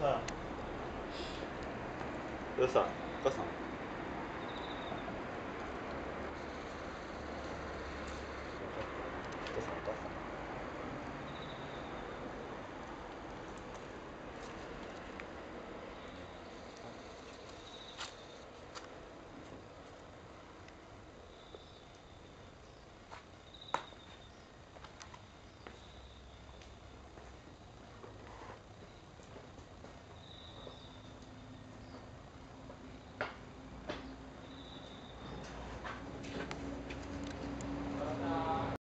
さどうしたお母さん。お母さんお母さん。